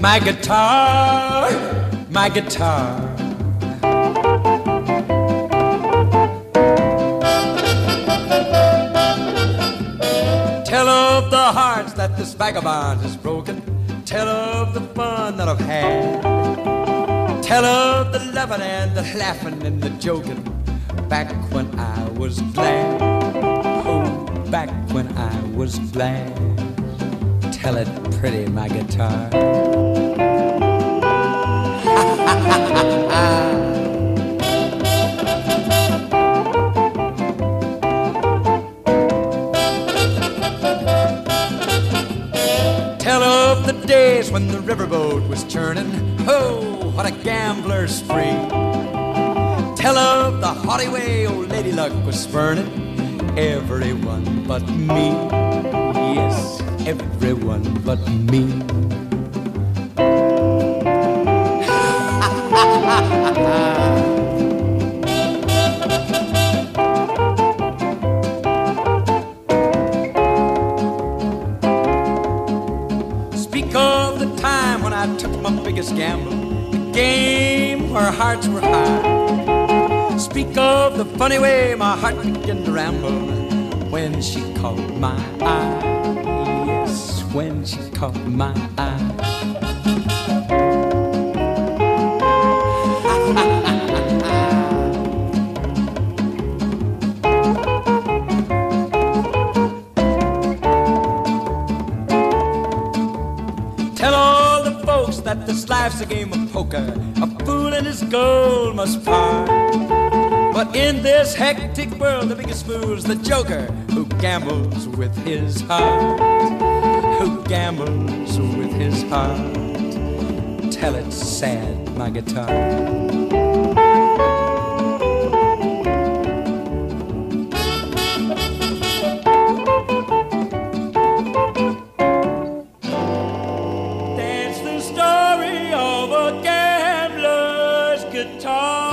my guitar, my guitar. Tell of the hearts that this vagabond has broken. Tell of the fun that I've had. Tell of the loving and the laughing and the joking. Back when I was glad. Oh, back when I was glad. Tell it pretty, my guitar. Tell of the days when the riverboat was churning. Oh, what a gambler's spree. Tell of the haughty way old Lady Luck was spurning. Everyone but me. Everyone but me. Speak of the time when I took my biggest gamble, the game where hearts were high. Speak of the funny way my heart began to ramble when she caught my eye. She caught my eye. Tell all the folks that this life's a game of poker. A fool and his gold must part. But in this hectic world, the biggest fool's the joker who gambles with his heart. Who gambles with his heart. Tell it sad, my guitar. That's the story of a gambler's guitar.